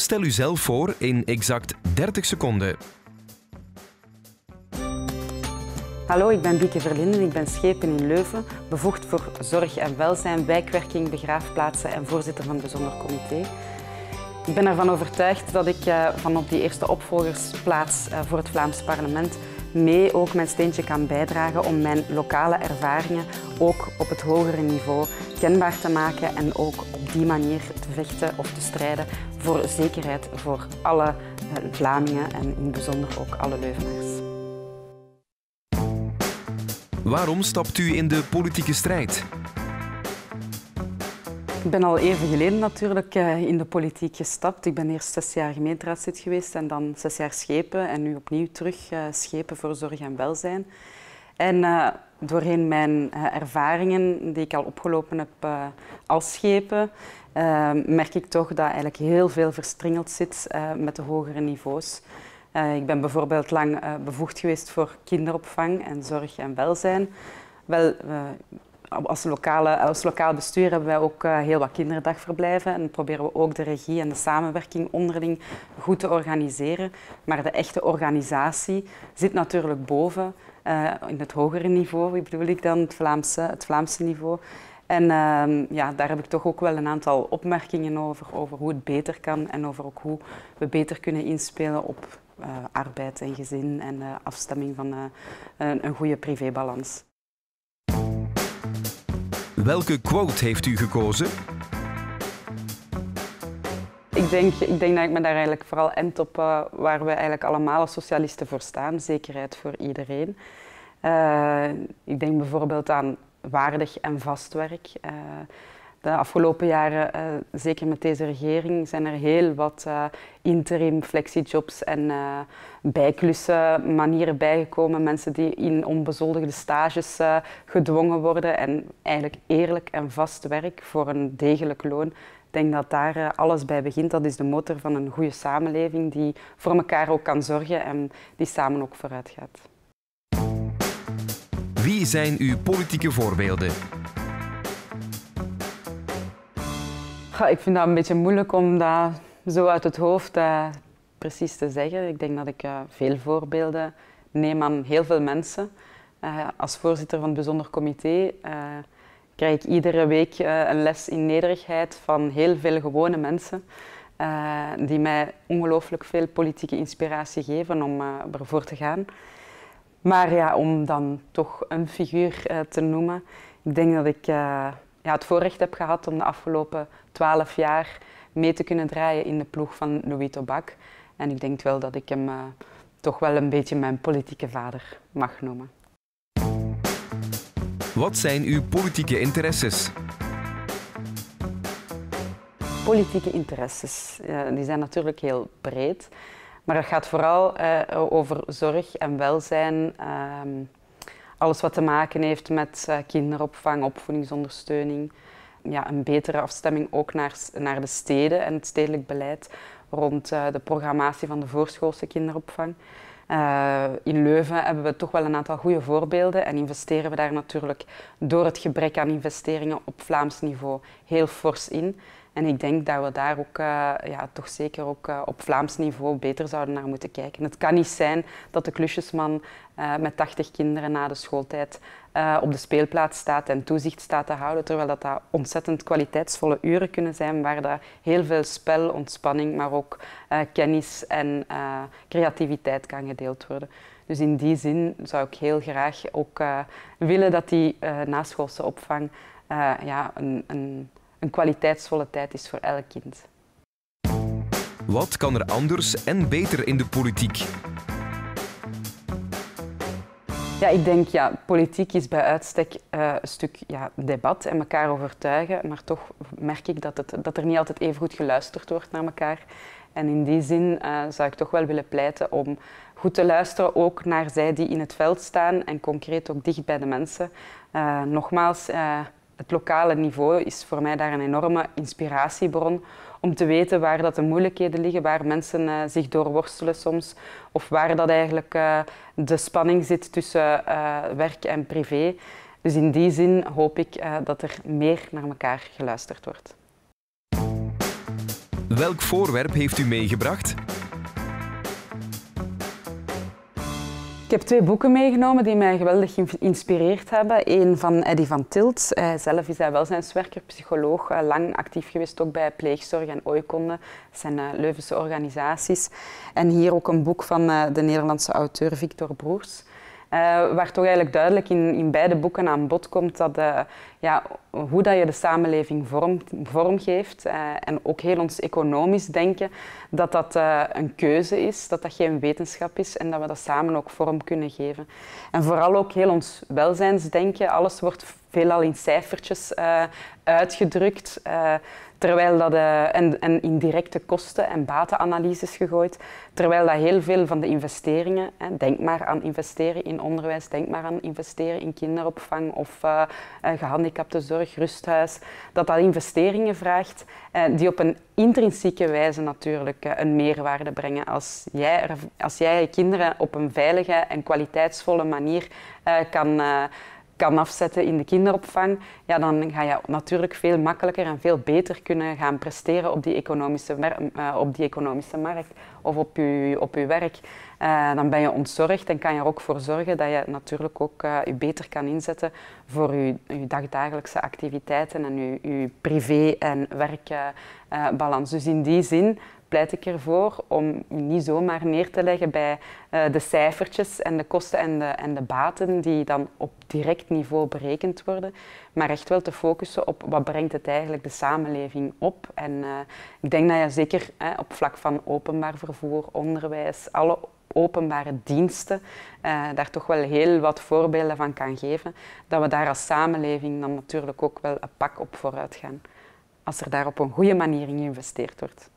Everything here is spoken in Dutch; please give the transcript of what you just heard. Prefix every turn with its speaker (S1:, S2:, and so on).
S1: Stel u zelf voor in exact 30 seconden.
S2: Hallo, ik ben Bieke Verlinden, ik ben schepen in Leuven, bevoegd voor zorg en welzijn, wijkwerking, begraafplaatsen en voorzitter van het bijzonder comité. Ik ben ervan overtuigd dat ik eh, van op die eerste opvolgersplaats eh, voor het Vlaams parlement mee ook mijn steentje kan bijdragen om mijn lokale ervaringen ook op het hogere niveau kenbaar te maken en ook op die manier te vechten of te strijden voor zekerheid voor alle eh, Vlamingen en in bijzonder ook alle Leuvenaars.
S1: Waarom stapt u in de politieke strijd?
S2: Ik ben al even geleden natuurlijk eh, in de politiek gestapt. Ik ben eerst zes jaar gemeenteraadslid geweest en dan zes jaar schepen en nu opnieuw terug uh, schepen voor zorg en welzijn. En uh, doorheen mijn ervaringen die ik al opgelopen heb als schepen, merk ik toch dat eigenlijk heel veel verstrengeld zit met de hogere niveaus. ik ben bijvoorbeeld lang bevoegd geweest voor kinderopvang en zorg en welzijn. Wel, als, als lokaal bestuur hebben wij ook uh, heel wat kinderdagverblijven en proberen we ook de regie en de samenwerking onderling goed te organiseren. Maar de echte organisatie zit natuurlijk boven, uh, in het hogere niveau, bedoel ik dan, het Vlaamse, het Vlaamse niveau. En uh, ja, daar heb ik toch ook wel een aantal opmerkingen over, over hoe het beter kan en over ook hoe we beter kunnen inspelen op uh, arbeid en gezin en afstemming van een goede privébalans.
S1: Welke quote heeft u gekozen?
S2: Ik denk, ik denk dat ik me daar eigenlijk vooral end op uh, waar we eigenlijk allemaal als socialisten voor staan. Zekerheid voor iedereen. Uh, ik denk bijvoorbeeld aan waardig en vast werk. Uh, de afgelopen jaren, uh, zeker met deze regering, zijn er heel wat uh, interim, flexijobs en uh, bijklussen manieren bijgekomen. Mensen die in onbezoldigde stages gedwongen worden en eigenlijk eerlijk en vast werk voor een degelijk loon. Ik denk dat daar alles bij begint. Dat is de motor van een goede samenleving die voor elkaar ook kan zorgen en die samen ook vooruit gaat.
S1: Wie zijn uw politieke voorbeelden?
S2: Ik vind dat een beetje moeilijk om dat zo uit het hoofd uh, precies te zeggen. Ik denk dat ik uh, veel voorbeelden neem aan heel veel mensen. Uh, als voorzitter van het bijzonder comité krijg ik iedere week een les in nederigheid van heel veel gewone mensen. die mij ongelooflijk veel politieke inspiratie geven om ervoor te gaan. Maar ja, om dan toch een figuur te noemen, ik denk dat ik ja, het voorrecht heb gehad om de afgelopen twaalf jaar mee te kunnen draaien in de ploeg van Louis Tobak. En ik denk wel dat ik hem uh, toch wel een beetje mijn politieke vader mag noemen.
S1: Wat zijn uw politieke interesses?
S2: Politieke interesses, uh, die zijn natuurlijk heel breed. Maar het gaat vooral uh, over zorg en welzijn. Alles wat te maken heeft met uh, kinderopvang, opvoedingsondersteuning. Ja, een betere afstemming ook naar, naar de steden en het stedelijk beleid rond uh, de programmatie van de voorschoolse kinderopvang. Uh, in Leuven hebben we toch wel een aantal goede voorbeelden en investeren we daar natuurlijk door het gebrek aan investeringen op Vlaams niveau heel fors in. En ik denk dat we daar ook uh, ja, toch zeker ook uh, op Vlaams niveau beter zouden naar moeten kijken. Het kan niet zijn dat de klusjesman uh, met 80 kinderen na de schooltijd op de speelplaats staat en toezicht staat te houden, terwijl dat, dat ontzettend kwaliteitsvolle uren kunnen zijn waar dat heel veel spel, ontspanning, maar ook kennis en creativiteit kan gedeeld worden. Dus in die zin zou ik heel graag ook willen dat die naschoolse opvang ja, een, een een kwaliteitsvolle tijd is voor elk kind.
S1: Wat kan er anders en beter in de politiek?
S2: Ja, ik denk, ja, politiek is bij uitstek uh, een stuk ja, debat en elkaar overtuigen, maar toch merk ik dat, het, dat er niet altijd even goed geluisterd wordt naar elkaar. En in die zin uh, zou ik toch wel willen pleiten om goed te luisteren, ook naar zij die in het veld staan en concreet ook dicht bij de mensen. Uh, nogmaals, het lokale niveau is voor mij daar een enorme inspiratiebron om te weten waar dat de moeilijkheden liggen, waar mensen uh, zich doorworstelen soms, of waar dat eigenlijk uh, de spanning zit tussen uh, werk en privé. Dus in die zin hoop ik dat er meer naar elkaar geluisterd wordt.
S1: Welk voorwerp heeft u meegebracht?
S2: Ik heb twee boeken meegenomen die mij geweldig geïnspireerd hebben. Eén van Eddy van Tilt. Hij zelf is hij welzijnswerker, psycholoog, eh, lang actief geweest ook bij pleegzorg en Oikonde. Dat zijn uh, Leuvense organisaties. En hier ook een boek van uh, de Nederlandse auteur Victor Broers. Uh, waar toch eigenlijk duidelijk in, in beide boeken aan bod komt dat, uh, ja, hoe dat je de samenleving vorm, vormgeeft uh, en ook heel ons economisch denken, dat dat een keuze is, dat dat geen wetenschap is en dat we dat samen ook vorm kunnen geven. En vooral ook heel ons welzijnsdenken, alles wordt veelal in cijfertjes uitgedrukt. Terwijl dat, uh, en, en in directe kosten- en batenanalyses gegooid. Terwijl dat heel veel van de investeringen, hè, denk maar aan investeren in onderwijs, denk maar aan investeren in kinderopvang of gehandicaptenzorg, rusthuis, dat dat investeringen vraagt die op een intrinsieke wijze natuurlijk een meerwaarde brengen. Als jij, als jij je kinderen op een veilige en kwaliteitsvolle manier kan kan afzetten in de kinderopvang, ja, dan ga je natuurlijk veel makkelijker en veel beter kunnen gaan presteren op die economische, uh, op die economische markt of op je, op je werk. Uh, dan ben je ontzorgd en kan je er ook voor zorgen dat je natuurlijk ook uh, je beter kan inzetten voor je, je dagdagelijkse activiteiten en je, je privé- en werkbalans. dus in die zin pleit ik ervoor om niet zomaar neer te leggen bij uh, de cijfertjes en de kosten en de, en de baten die dan op direct niveau berekend worden, maar echt wel te focussen op wat brengt het eigenlijk de samenleving op. En uh, ik denk dat je zeker op vlak van openbaar vervoer, onderwijs, alle openbare diensten, daar toch wel heel wat voorbeelden van kan geven, dat we daar als samenleving dan natuurlijk ook wel een pak op vooruit gaan, als er daar op een goede manier in geïnvesteerd wordt.